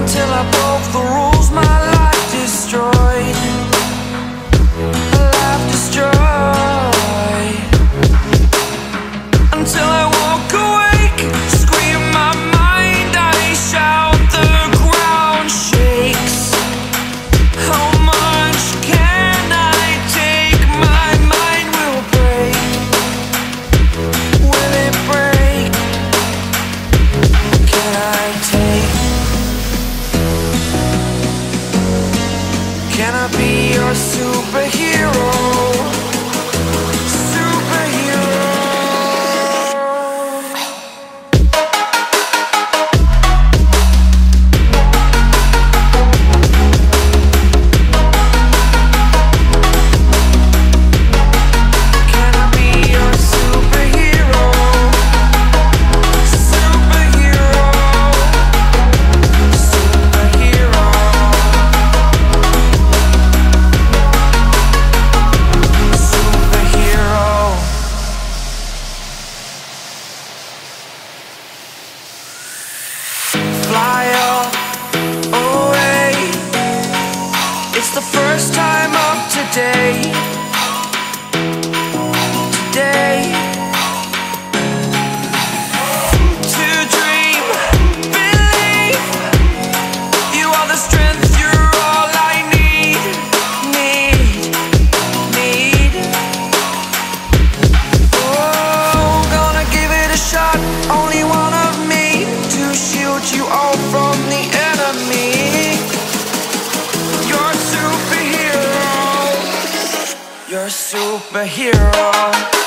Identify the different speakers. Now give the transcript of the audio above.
Speaker 1: until I broke the rules. superhero. first time up today. superhero.